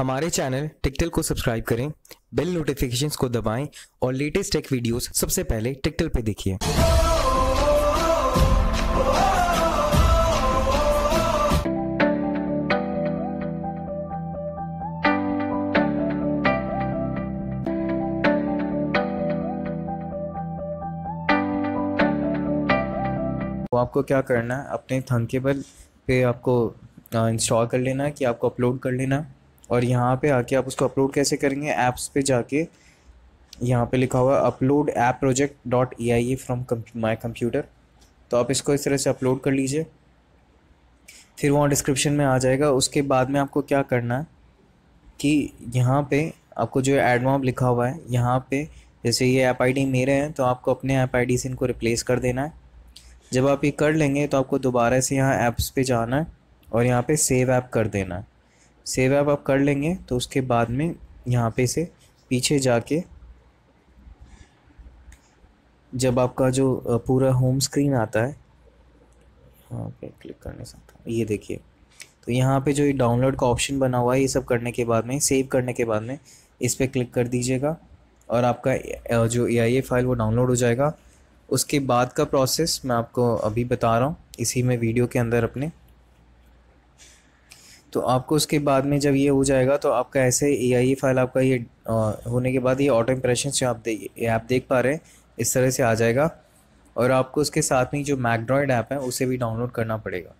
हमारे चैनल टिकटल को सब्सक्राइब करें, बेल नोटिफिकेशंस को दबाएँ और लेटेस्ट टेक वीडियोस सबसे पहले टिकटल पे देखिए। तो आपको क्या करना है? अपने थंकेबल पे आपको इंस्टॉल कर लेना है कि आपको अपलोड कर लेना है। और यहाँ पे आके आप उसको अपलोड कैसे करेंगे? ऐप्स पे जाके यहाँ पे लिखा हुआ है upload app project dot E I A from my computer तो आप इसको इस तरह से अपलोड कर लीजिए। फिर वहाँ डिस्क्रिप्शन में आ जाएगा। उसके बाद में आपको क्या करना है कि यहाँ पे आपको जो एडमॉब लिखा हुआ है, यहाँ पे जैसे ये ऐप आईडी मेरे हैं तो आपको अपने ऐप आईडी से इनको रिप्लेस कर देना है। जब आप ये कर लेंगे तो आपको दोबारा से यहाँ ऐप्स पे जाना है और यहाँ पे सेव ऐप कर देना है। सेव ऐप आप कर लेंगे तो उसके बाद में यहाँ पे से पीछे जाके जब आपका जो पूरा होम स्क्रीन आता है, यहाँ पे क्लिक करने से ये देखिए। तो यहाँ पे जो ये डाउनलोड का ऑप्शन बना हुआ है, ये सब करने के बाद में सेव करने के बाद में, इस पर क्लिक कर दीजिएगा और आपका जो ए फ़ाइल वो डाउनलोड हो जाएगा। उसके बाद का प्रोसेस मैं आपको अभी बता रहा हूँ, इसी में वीडियो के अंदर अपने तो आपको उसके बाद में जब ये हो जाएगा तो आपका ऐसे ए आई फ़ाइल आपका ये होने के बाद ये ऑटो इम्प्रेशन जो आप दे ऐप देख पा रहे हैं, इस तरह से आ जाएगा। और आपको उसके साथ में जो मैकड्रॉइड ऐप है, उसे भी डाउनलोड करना पड़ेगा।